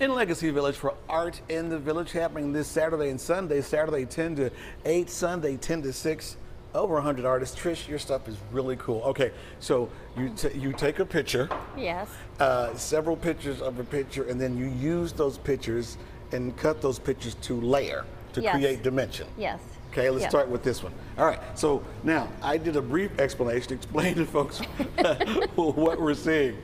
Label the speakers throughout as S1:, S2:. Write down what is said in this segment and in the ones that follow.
S1: in Legacy Village for Art in the Village happening this Saturday and Sunday. Saturday 10 to 8, Sunday 10 to 6. Over 100 artists. Trish, your stuff is really cool. Okay, so you, t- you take a picture,
S2: Yes.
S1: uh, several pictures of a picture, and then you use those pictures and cut those pictures to layer to
S2: Yes.
S1: create dimension.
S2: Yes.
S1: Okay, let's
S2: Yeah.
S1: start with this one. All right, so now I did a brief explanation. To explain to folks what we're seeing.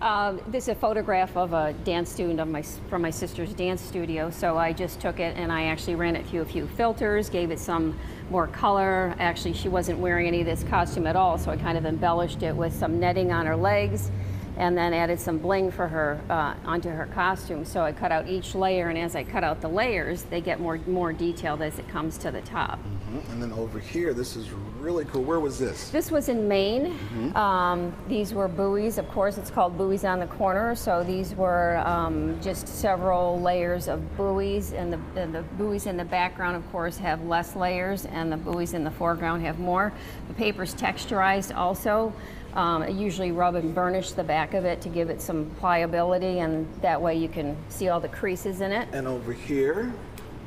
S2: Um, this is a photograph of a dance student of my, from my sister's dance studio. So I just took it and I actually ran it through a few filters, gave it some more color. Actually, she wasn't wearing any of this costume at all, so I kind of embellished it with some netting on her legs and then added some bling for her uh, onto her costume. So I cut out each layer, and as I cut out the layers, they get more more detailed as it comes to the top.
S1: Mhm, And then over here, this is really cool. Where was this?
S2: This was in Maine. Um, these were buoys. Of course, it's called buoys on the corner. So these were um, just several layers of buoys, and the, and the buoys in the background, of course, have less layers, and the buoys in the foreground have more. The paper's texturized also. Um, I usually rub and burnish the back of it to give it some pliability, and that way you can see all the creases in it.
S1: And over here,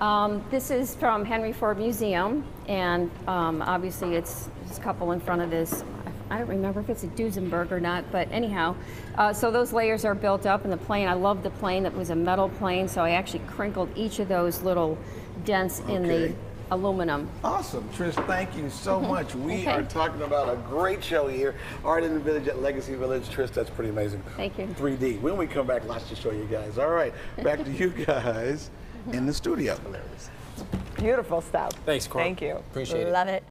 S2: Um, this is from Henry Ford Museum, and um, obviously it's this couple in front of this. I don't remember if it's a Duesenberg or not, but anyhow, uh, so those layers are built up in the plane. I love the plane. That was a metal plane, so I actually crinkled each of those little dents in the
S1: Okay.
S2: Aluminum.
S1: awesome. Trish, thank you so much. We
S2: Mm-hmm. Okay.
S1: are talking about a great show here, Art in the Village at Legacy Village. Trish, that's pretty amazing.
S2: Thank you.
S1: 3D. When we come back, lots to show you guys. All right, back to you guys in the studio.
S3: Beautiful stuff.
S4: Thanks, Cora.
S3: Thank you.
S4: Appreciate it.
S3: Love it.